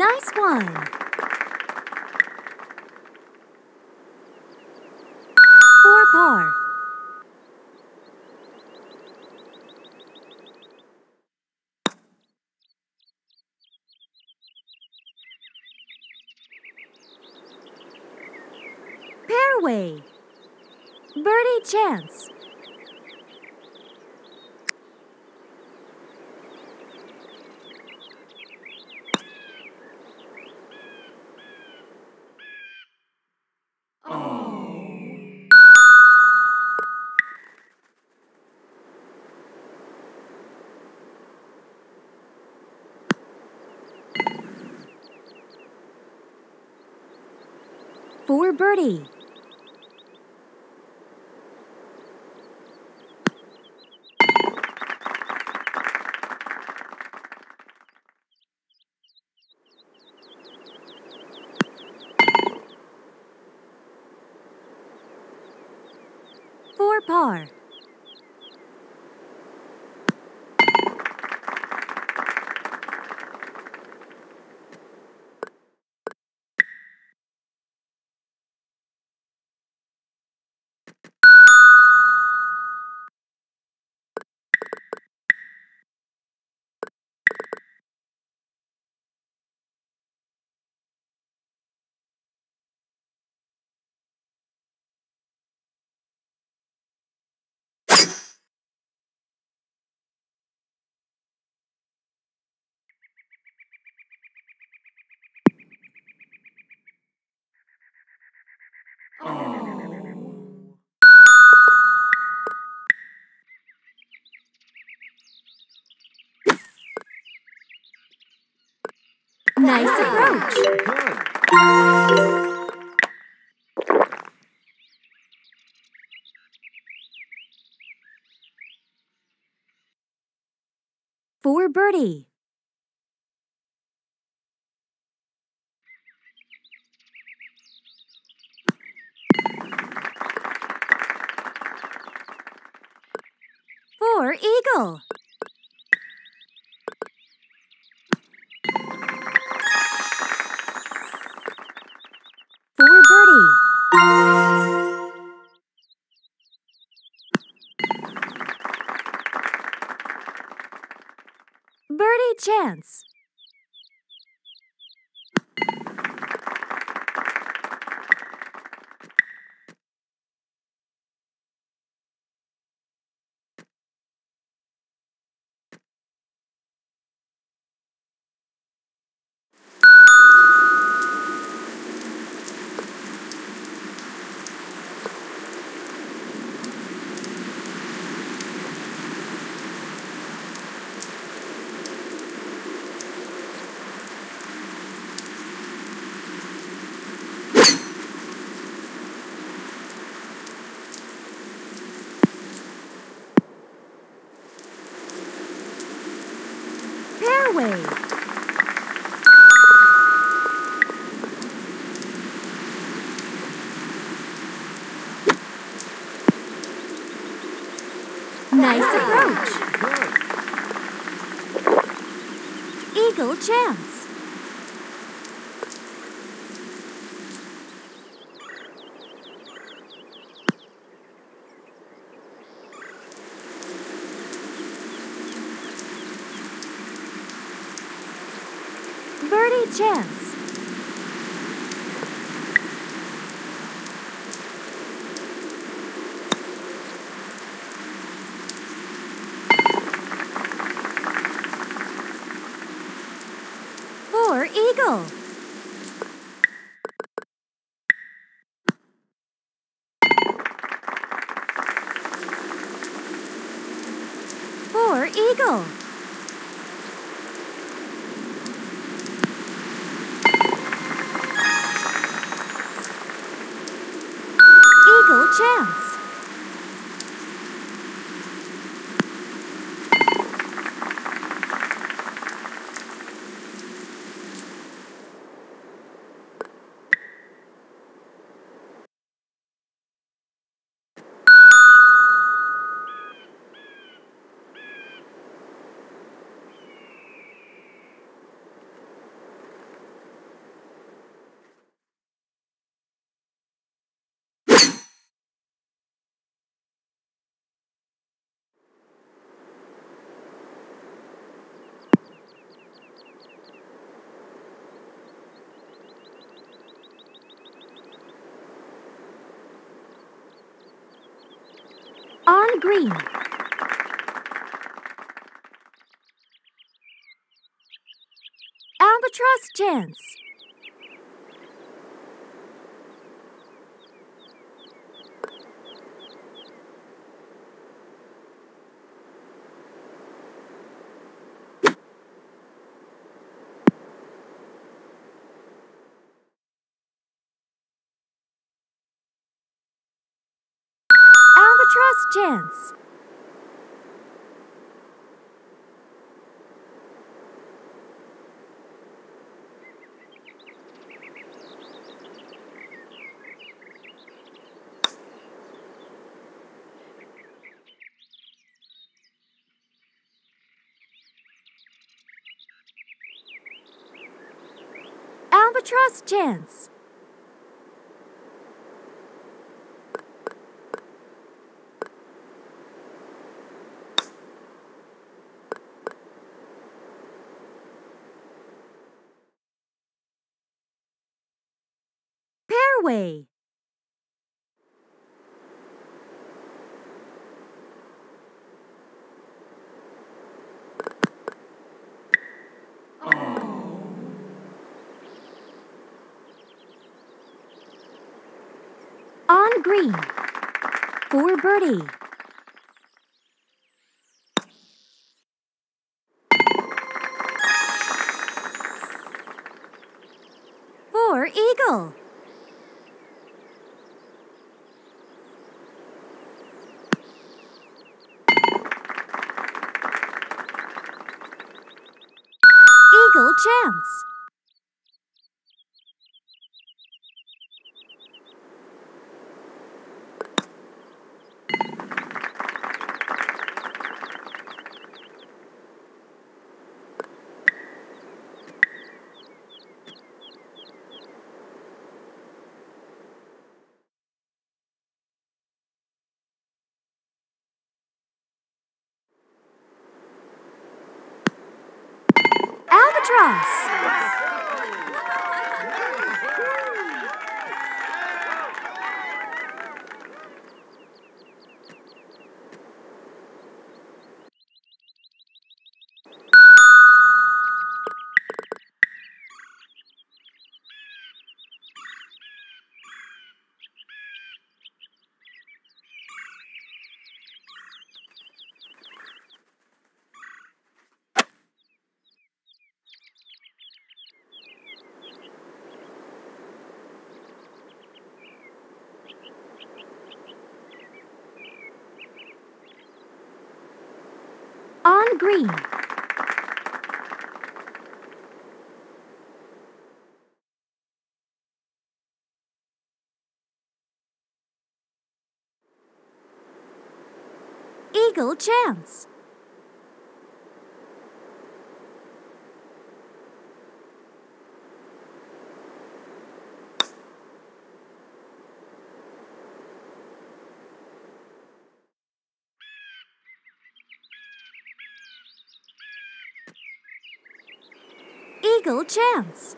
Nice one. Four par. Fairway. Birdie chance. For birdie. Four par. Nice ah. approach. For birdie. Fairway. Nice approach. Good. Eagle chance. Chance. For eagle. Eagle. Eagle On green. Albatross chance. Albatross chance. Albatross chance. Fairway. On green. For birdie. For eagle. Eagle chance. Albatross. Green. Eagle chance. Eagle chance.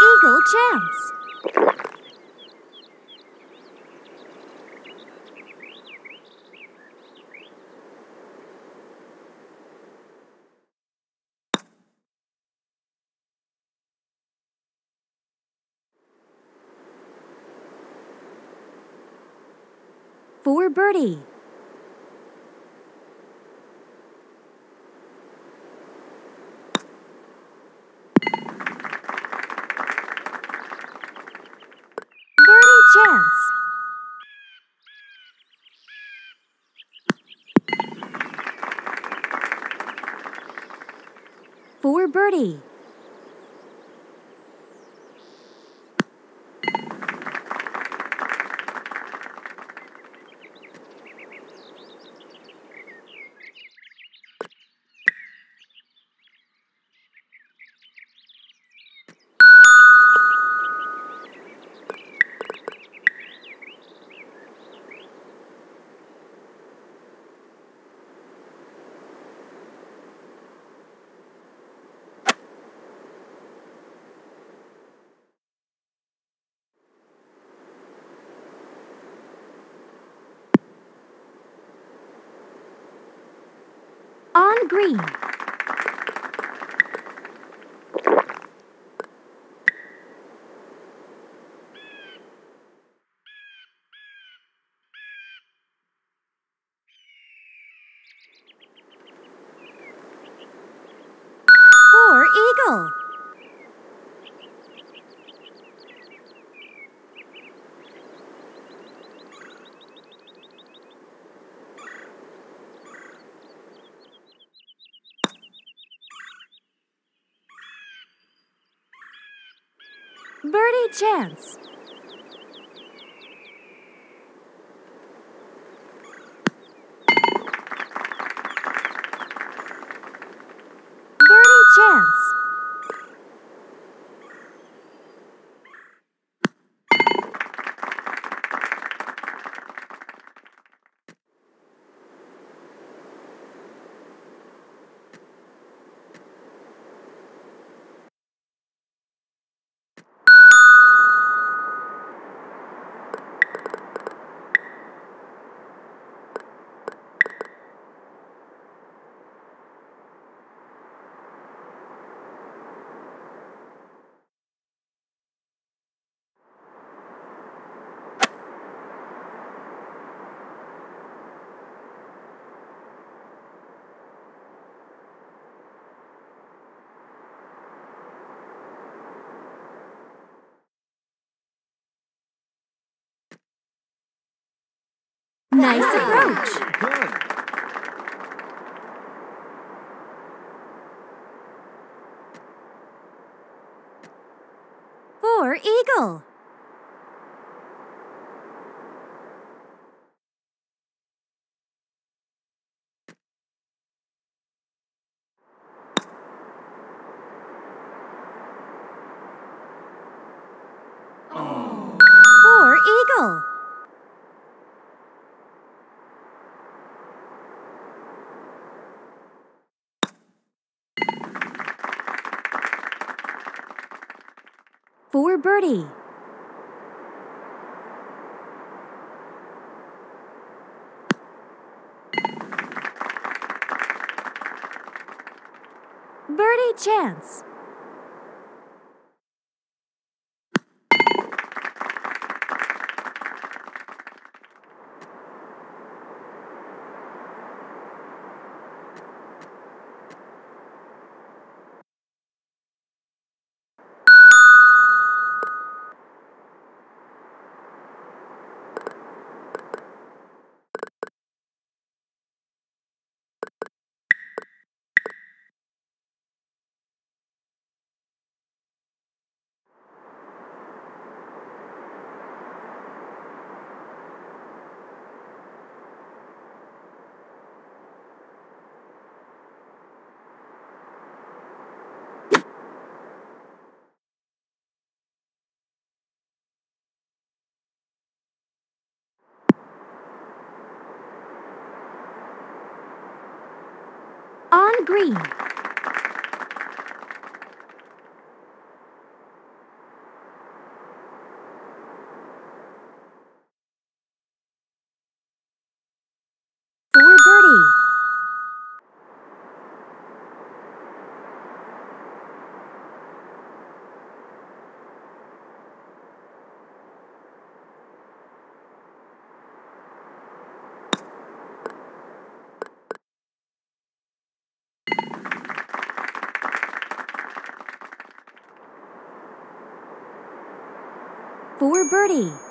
Eagle chance. For birdie. Birdie chance. For birdie. On green. For eagle. Birdie chance. Birdie chance. Nice approach. Good. For eagle. For eagle. Birdie. Birdie chance. On green. For birdie. For birdie.